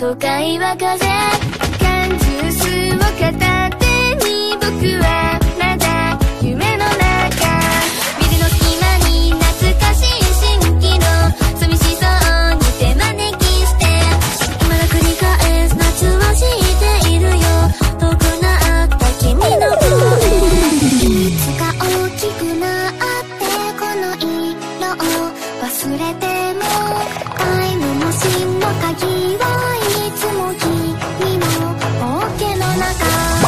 都会は風鍵はいつも君のポけの中。